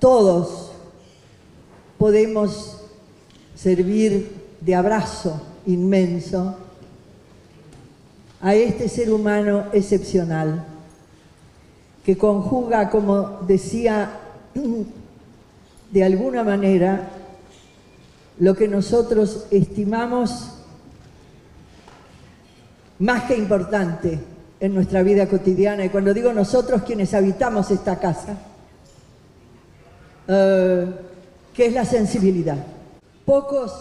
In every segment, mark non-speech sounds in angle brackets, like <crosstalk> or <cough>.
todos podemos servir de abrazo inmenso a este ser humano excepcional, que conjuga, como decía, <clears throat> de alguna manera, lo que nosotros estimamos más que importante en nuestra vida cotidiana. Y cuando digo nosotros, quienes habitamos esta casa, eh, que es la sensibilidad. Pocos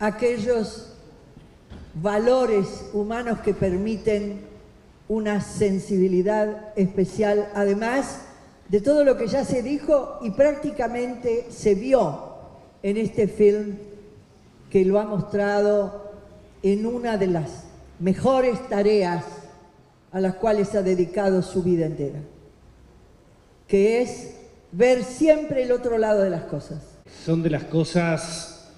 aquellos valores humanos que permiten una sensibilidad especial, además de todo lo que ya se dijo y prácticamente se vio en este film que lo ha mostrado en una de las mejores tareas a las cuales ha dedicado su vida entera, que es ver siempre el otro lado de las cosas. Son de las cosas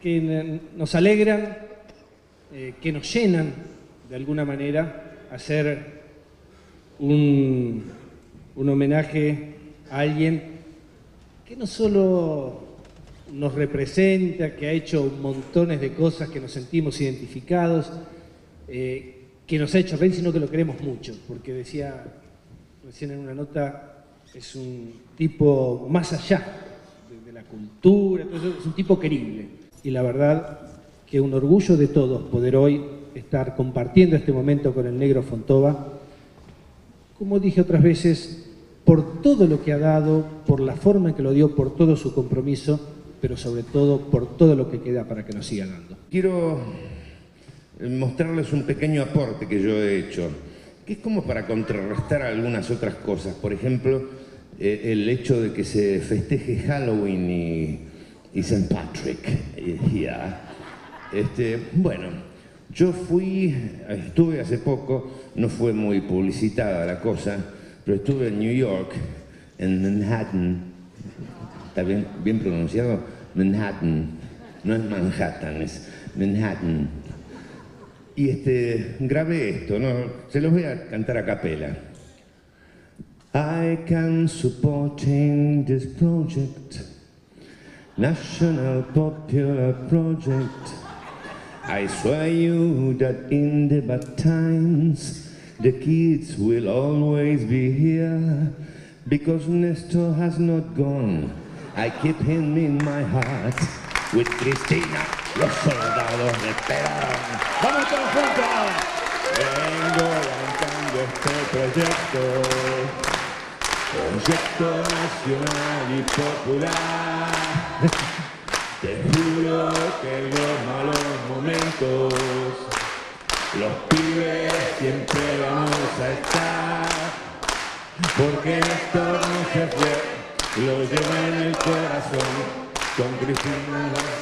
que nos alegran, eh, que nos llenan de alguna manera, hacer un, un homenaje a alguien que no solo nos representa, que ha hecho montones de cosas que nos sentimos identificados, eh, que nos ha hecho reír, sino que lo queremos mucho, porque decía recién en una nota, es un tipo más allá de, la cultura, es un tipo querible. Y la verdad que un orgullo de todos poder hoy estar compartiendo este momento con el negro Fontova, como dije otras veces, por todo lo que ha dado, por la forma en que lo dio, por todo su compromiso, pero sobre todo por todo lo que queda para que nos siga dando. Quiero mostrarles un pequeño aporte que yo he hecho, que es como para contrarrestar algunas otras cosas. Por ejemplo, eh, el hecho de que se festeje Halloween y, y St. Patrick. Eh, este, bueno, yo fui, estuve hace poco, no fue muy publicitada la cosa, pero estuve en New York, en Manhattan, ¿está bien, bien pronunciado? Manhattan, no es Manhattan, es Manhattan. Y este, grabé esto, ¿no? se los voy a cantar a capela. I can supporting this project, National Popular Project. I swear you that in the bad times, the kids will always be here, because Nestor has not gone. I keep him in my heart with Cristina, los soldados de Perón. ¡Vamos todos juntos! Vengo lanzando este proyecto, proyecto nacional y popular. Te juro que en los malos momentos los pibes siempre vamos a estar. Porque esto no se fue, lo lleva en el corazón Congressman.